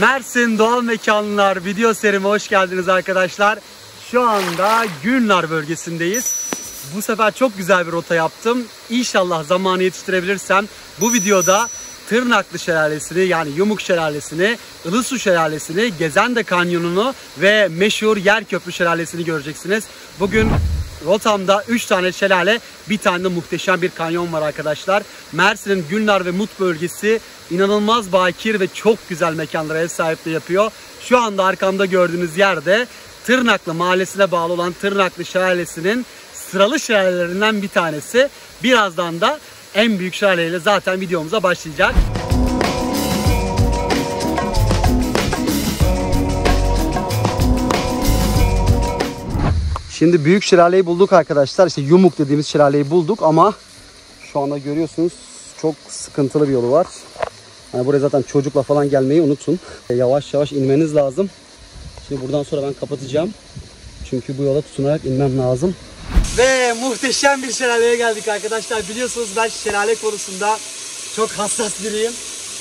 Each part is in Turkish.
Mersin Doğal Mekanlar video serime hoş geldiniz arkadaşlar. Şu anda Gülnar bölgesindeyiz. Bu sefer çok güzel bir rota yaptım. İnşallah zamanı yetiştirebilirsem bu videoda Tırnaklı Şelalesi'ni yani Yumuk Şelalesi'ni, Ilısu Şelalesi'ni, Gezende Kanyonu'nu ve meşhur Yerköprü Şelalesi'ni göreceksiniz. Bugün rotamda 3 tane şelale, bir tane de muhteşem bir kanyon var arkadaşlar. Mersin'in Gülnar ve Mut bölgesi inanılmaz bakir ve çok güzel mekanlara ev sahipliği yapıyor. Şu anda arkamda gördüğünüz yerde Tırnaklı mahallesine bağlı olan Tırnaklı Şelalesi'nin sıralı şelalelerinden bir tanesi. Birazdan da en büyük şelaleyle zaten videomuza başlayacak. Şimdi büyük şelaleyi bulduk arkadaşlar. İşte Yumuk dediğimiz şelaleyi bulduk ama şu anda görüyorsunuz çok sıkıntılı bir yolu var. Yani buraya zaten çocukla falan gelmeyi unutun. Yavaş yavaş inmeniz lazım. Şimdi buradan sonra ben kapatacağım. Çünkü bu yola tutunarak inmem lazım. Ve muhteşem bir şelaleye geldik arkadaşlar. Biliyorsunuz ben şelale konusunda çok hassas biriyim.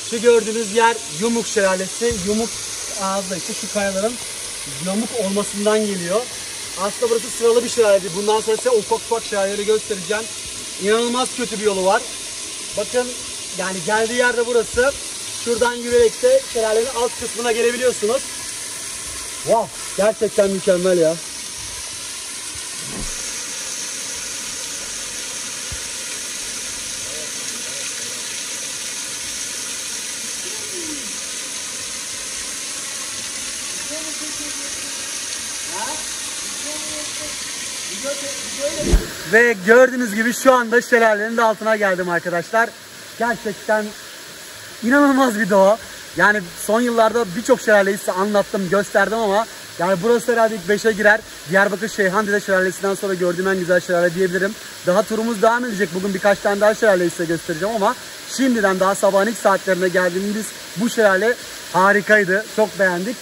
Şu gördüğünüz yer Yumuk Şelalesi. Yumuk ağızda işte şu kayaların yamuk olmasından geliyor. Aslında burası sıralı bir şelale değil. Bundan sonra size ufak ufak şelaleleri göstereceğim. İnanılmaz kötü bir yolu var. Bakın yani geldiği yerde burası. Şuradan yürüyerek de şelalenin alt kısmına gelebiliyorsunuz. Wow, gerçekten mükemmel ya. Ve gördüğünüz gibi şu anda şelalenin de altına geldim arkadaşlar. Gerçekten inanılmaz bir doğa. Yani son yıllarda birçok şelaleyi size anlattım, gösterdim ama yani burası herhalde ilk 5'e girer. Diyarbakır Şeyhande'de şelalesinden sonra gördüğüm en güzel şelale diyebilirim. Daha turumuz devam edecek. Bugün birkaç tane daha şelaleyi size göstereceğim ama şimdiden daha sabahın ilk saatlerine geldiğimiz bu şelale harikaydı. Çok beğendik.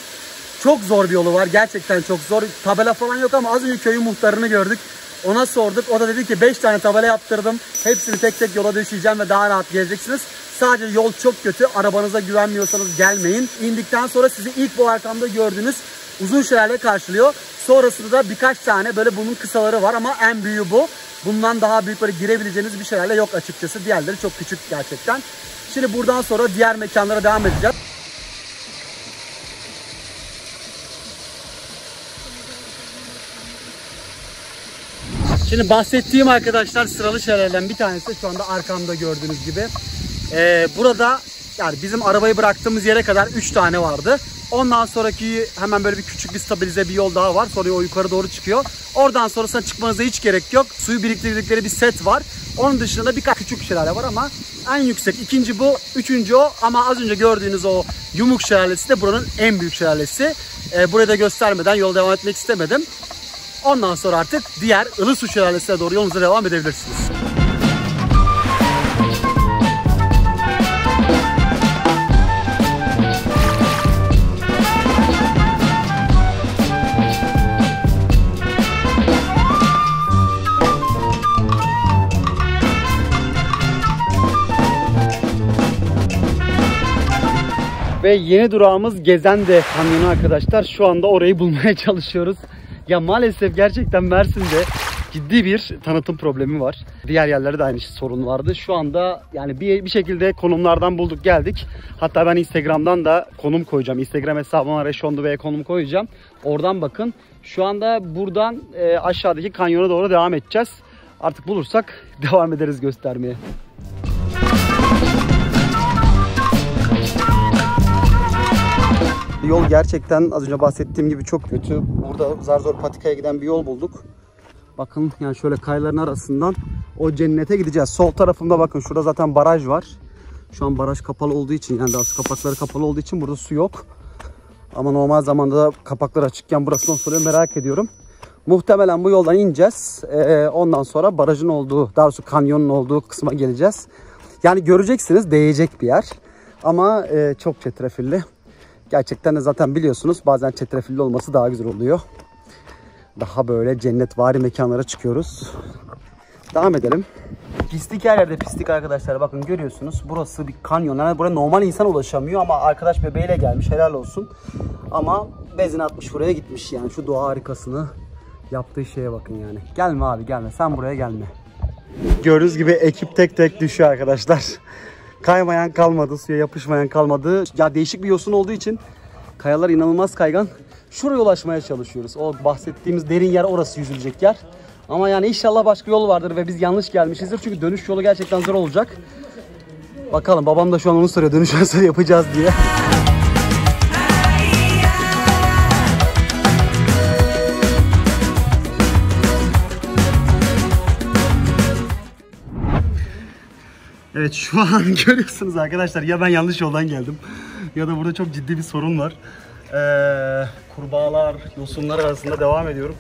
Çok zor bir yolu var. Gerçekten çok zor. Tabela falan yok ama az önce köyün muhtarını gördük. Ona sorduk. O da dedi ki 5 tane tabela yaptırdım. Hepsini tek tek yola döşeyeceğim ve daha rahat geleceksiniz. Sadece yol çok kötü. Arabanıza güvenmiyorsanız gelmeyin. İndikten sonra sizi ilk bu arkamda gördüğünüz uzun şelale karşılıyor. Sonrasında da birkaç tane böyle bunun kısaları var ama en büyüğü bu. Bundan daha büyük böyle girebileceğiniz bir şelale yok açıkçası. Diğerleri çok küçük gerçekten. Şimdi buradan sonra diğer mekanlara devam edeceğiz. Şimdi bahsettiğim arkadaşlar sıralı şelalelerden bir tanesi şu anda arkamda gördüğünüz gibi. Ee, burada yani bizim arabayı bıraktığımız yere kadar 3 tane vardı. Ondan sonraki hemen böyle bir küçük bir stabilize bir yol daha var. Sonra o yukarı doğru çıkıyor. Oradan sonrasına çıkmanıza hiç gerek yok. Suyu biriktirdikleri bir set var. Onun dışında birkaç küçük şelale var ama en yüksek ikinci bu, üçüncü o ama az önce gördüğünüz o Yumuk şelalesi de buranın en büyük şelalesi. Ee, burayı da göstermeden yol devam etmek istemedim. Ondan sonra artık diğer Ilısu şelalesine doğru yolunuza devam edebilirsiniz. Ve yeni durağımız Gezende Kanyonu arkadaşlar. Şu anda orayı bulmaya çalışıyoruz. Ya maalesef gerçekten Mersin'de ciddi bir tanıtım problemi var. Diğer yerlerde de aynı sorun vardı. Şu anda yani bir, bir şekilde konumlardan bulduk geldik. Hatta ben Instagram'dan da konum koyacağım. Instagram hesabıma Reşondu ve konum koyacağım. Oradan bakın. Şu anda buradan e, aşağıdaki kanyona doğru devam edeceğiz. Artık bulursak devam ederiz göstermeye. Yol gerçekten az önce bahsettiğim gibi çok kötü. Burada zar zor patikaya giden bir yol bulduk. Bakın yani şöyle kayaların arasından o cennete gideceğiz. Sol tarafımda bakın şurada zaten baraj var. Şu an baraj kapalı olduğu için yani daha kapakları kapalı olduğu için burada su yok. Ama normal zamanda da kapaklar açıkken burası nasıl oluyor merak ediyorum. Muhtemelen bu yoldan ineceğiz. Ee, ondan sonra barajın olduğu, daha doğrusu kanyonun olduğu kısma geleceğiz. Yani göreceksiniz değecek bir yer. Ama e, çok çetrefilli. Gerçekten de zaten biliyorsunuz bazen çetrefilli olması daha güzel oluyor. Daha böyle cennetvari mekanlara çıkıyoruz. Devam edelim. Pislik her yerde pislik arkadaşlar. Bakın görüyorsunuz. Burası bir kanyon. Yani buraya normal insan ulaşamıyor ama arkadaş bebeğiyle gelmiş. Helal olsun. Ama benzin atmış buraya gitmiş yani. Şu doğa harikasını yaptığı şeye bakın yani. Gelme abi gelme. Sen buraya gelme. Gördüğünüz gibi ekip tek tek düşüyor arkadaşlar. Kaymayan kalmadı, suya yapışmayan kalmadı. Ya değişik bir yosun olduğu için kayalar inanılmaz kaygan. Şuraya ulaşmaya çalışıyoruz. O bahsettiğimiz derin yer orası yüzülecek yer. Ama yani inşallah başka yol vardır ve biz yanlış gelmişizdir. Çünkü dönüş yolu gerçekten zor olacak. Bakalım babam da şu an onu soruyor. Dönüş nasıl yapacağız diye. Evet şu an görüyorsunuz arkadaşlar ya ben yanlış yoldan geldim ya da burada çok ciddi bir sorun var. Ee, kurbağalar, yosunlar arasında devam ediyorum.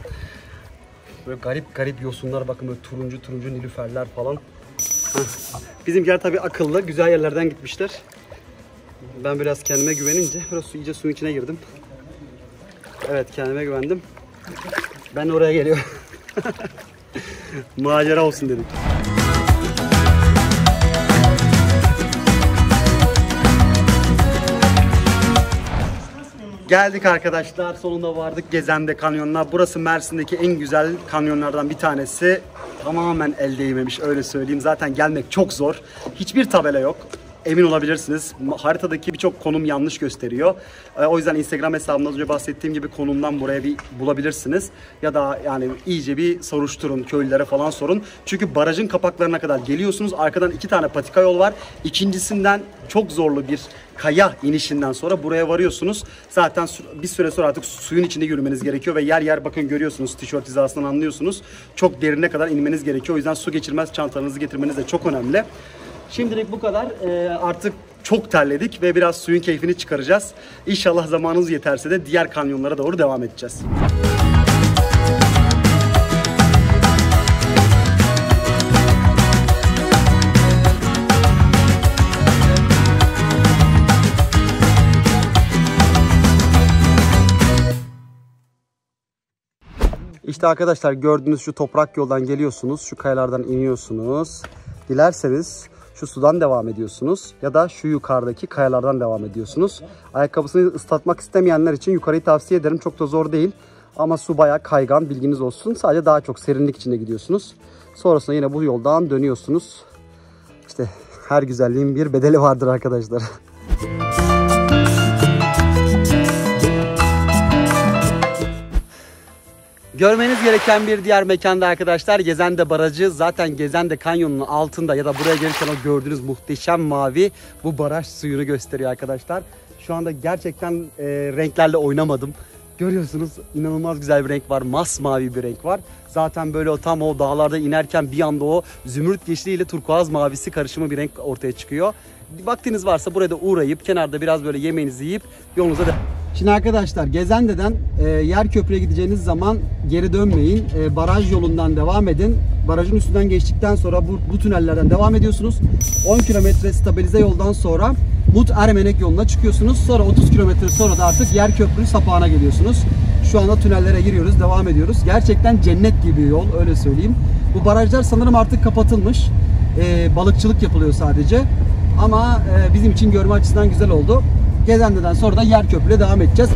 Böyle garip garip yosunlar bakın böyle turuncu turuncu nilüferler falan. Bizimkiler tabii akıllı, güzel yerlerden gitmişler. Ben biraz kendime güvenince biraz su, iyice suyun içine girdim. Evet kendime güvendim. Ben oraya geliyorum. Macera olsun dedik. Geldik arkadaşlar. Sonunda vardık Gezende Kanyonu'na. Burası Mersin'deki en güzel kanyonlardan bir tanesi. Tamamen el değmemiş öyle söyleyeyim. Zaten gelmek çok zor. Hiçbir tabela yok. Emin olabilirsiniz. Haritadaki birçok konum yanlış gösteriyor. Ee, o yüzden Instagram hesabımda önce bahsettiğim gibi konumdan buraya bir bulabilirsiniz. Ya da yani iyice bir soruşturun, köylülere falan sorun. Çünkü barajın kapaklarına kadar geliyorsunuz. Arkadan iki tane patika yol var. İkincisinden çok zorlu bir kaya inişinden sonra buraya varıyorsunuz. Zaten bir süre sonra artık suyun içinde yürümeniz gerekiyor ve yer yer bakın görüyorsunuz tişört hizasından anlıyorsunuz. Çok derine kadar inmeniz gerekiyor. O yüzden su geçirmez çantanızı getirmeniz de çok önemli. Şimdilik bu kadar. Ee, artık çok terledik ve biraz suyun keyfini çıkaracağız. İnşallah zamanınız yeterse de diğer kanyonlara doğru devam edeceğiz. İşte arkadaşlar gördüğünüz şu toprak yoldan geliyorsunuz. Şu kayalardan iniyorsunuz. Dilerseniz şu sudan devam ediyorsunuz ya da şu yukarıdaki kayalardan devam ediyorsunuz. Ayakkabısını ıslatmak istemeyenler için yukarıyı tavsiye ederim. Çok da zor değil. Ama su bayağı kaygan bilginiz olsun. Sadece daha çok serinlik içinde gidiyorsunuz. Sonrasında yine bu yoldan dönüyorsunuz. İşte her güzelliğin bir bedeli vardır arkadaşlar. Görmeniz gereken bir diğer mekanda arkadaşlar Gezende Barajı. Zaten Gezende Kanyonu'nun altında ya da buraya gelirken o gördüğünüz muhteşem mavi bu baraj suyunu gösteriyor arkadaşlar. Şu anda gerçekten e, renklerle oynamadım. Görüyorsunuz inanılmaz güzel bir renk var. Masmavi bir renk var. Zaten böyle o tam o dağlarda inerken bir anda o zümrüt yeşili turkuaz mavisi karışımı bir renk ortaya çıkıyor. Vaktiniz varsa buraya da uğrayıp kenarda biraz böyle yemeğinizi yiyip yolunuza da Şimdi arkadaşlar Gezende'den e, yer köprüye gideceğiniz zaman geri dönmeyin. E, baraj yolundan devam edin. Barajın üstünden geçtikten sonra bu, bu tünellerden devam ediyorsunuz. 10 kilometre stabilize yoldan sonra Mut Ermenek yoluna çıkıyorsunuz. Sonra 30 kilometre sonra da artık yer köprü sapağına geliyorsunuz. Şu anda tünellere giriyoruz, devam ediyoruz. Gerçekten cennet gibi yol öyle söyleyeyim. Bu barajlar sanırım artık kapatılmış. E, balıkçılık yapılıyor sadece. Ama e, bizim için görme açısından güzel oldu. Gezende'den sonra da yer köprüyle devam edeceğiz.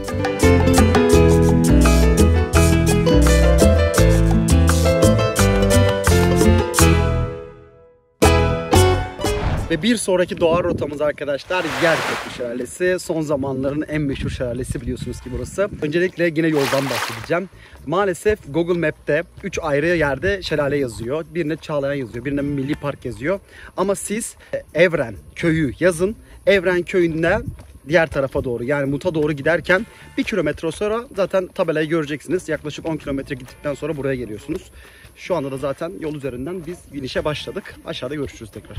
Ve bir sonraki doğa rotamız arkadaşlar Yerköprü Şelalesi. Son zamanların en meşhur şelalesi biliyorsunuz ki burası. Öncelikle yine yoldan bahsedeceğim. Maalesef Google Map'te 3 ayrı yerde şelale yazıyor. Birine Çağlayan yazıyor, birine Milli Park yazıyor. Ama siz Evren köyü yazın. Evren köyünde diğer tarafa doğru yani Mut'a doğru giderken bir kilometre sonra zaten tabelayı göreceksiniz. Yaklaşık 10 kilometre gittikten sonra buraya geliyorsunuz. Şu anda da zaten yol üzerinden biz inişe başladık. Aşağıda görüşürüz tekrar.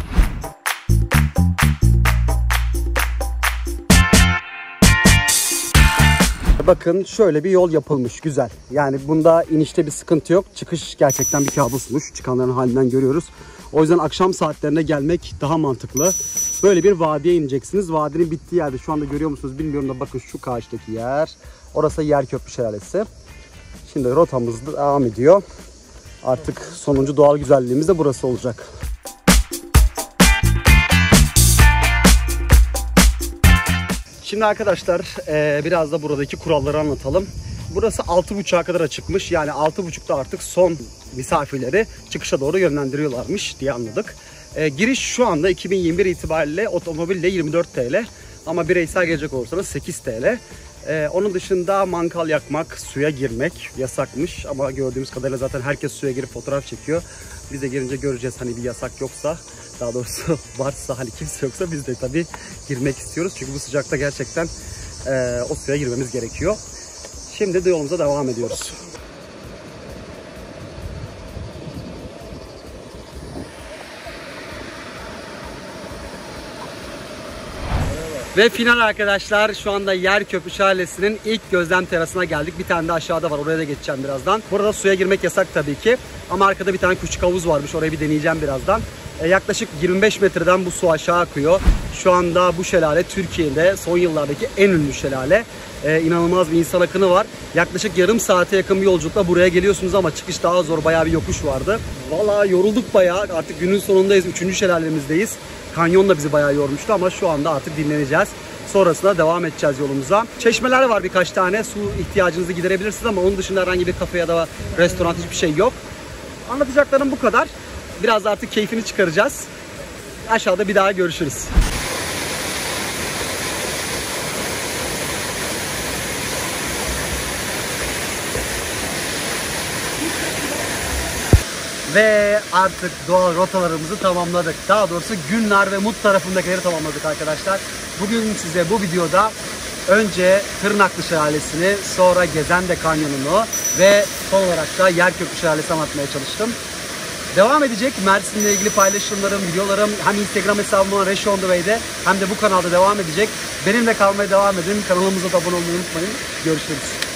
Bakın şöyle bir yol yapılmış güzel. Yani bunda inişte bir sıkıntı yok. Çıkış gerçekten bir kabusmuş. Çıkanların halinden görüyoruz. O yüzden akşam saatlerine gelmek daha mantıklı. Böyle bir vadiye ineceksiniz. Vadinin bittiği yerde şu anda görüyor musunuz bilmiyorum da bakın şu karşıdaki yer. Orası yer köprü şelalesi. Şimdi rotamız devam ediyor. Artık sonuncu doğal güzelliğimiz de burası olacak. Şimdi arkadaşlar eee, biraz da buradaki kuralları anlatalım. Burası 6.30'a kadar açıkmış. Yani 6.30'da artık son misafirleri çıkışa doğru yönlendiriyorlarmış diye anladık. Eee, giriş şu anda 2021 itibariyle otomobille 24 TL. Ama bireysel gelecek olursanız 8 TL. Ee, onun dışında mangal yakmak, suya girmek yasakmış ama gördüğümüz kadarıyla zaten herkes suya girip fotoğraf çekiyor. Biz de girince göreceğiz hani bir yasak yoksa, daha doğrusu varsa hani kimse yoksa biz de tabii girmek istiyoruz. Çünkü bu sıcakta gerçekten e, o suya girmemiz gerekiyor. Şimdi de yolumuza devam ediyoruz. Ve final arkadaşlar şu anda Yerköprü Şelalesi'nin ilk gözlem terasına geldik. Bir tane de aşağıda var oraya da geçeceğim birazdan. Burada suya girmek yasak tabii ki. Ama arkada bir tane küçük havuz varmış orayı bir deneyeceğim birazdan. E, yaklaşık 25 metreden bu su aşağı akıyor. Şu anda bu şelale Türkiye'de son yıllardaki en ünlü şelale. E, inanılmaz bir insan akını var. Yaklaşık yarım saate yakın bir yolculukla buraya geliyorsunuz ama çıkış daha zor. Bayağı bir yokuş vardı. Valla yorulduk bayağı. Artık günün sonundayız. Üçüncü şelalemizdeyiz. Kanyon da bizi bayağı yormuştu ama şu anda artık dinleneceğiz. Sonrasında devam edeceğiz yolumuza. Çeşmeler var birkaç tane. Su ihtiyacınızı giderebilirsiniz ama onun dışında herhangi bir kafe ya da restoran hiçbir şey yok. Anlatacaklarım bu kadar. Biraz artık keyfini çıkaracağız. Aşağıda bir daha görüşürüz. Ve artık doğal rotalarımızı tamamladık. Daha doğrusu Günler ve Mut tarafındakileri tamamladık arkadaşlar. Bugün size bu videoda önce Tırnaklı Şelalesi'ni, sonra Gezende Kanyonu'nu ve son olarak da Yerköprü Şelalesi anlatmaya çalıştım. Devam edecek Mersin'le ilgili paylaşımlarım, videolarım hem Instagram hesabım olan Reşo On The Way'de hem de bu kanalda devam edecek. Benimle kalmaya devam edin. Kanalımıza da abone olmayı unutmayın. Görüşürüz.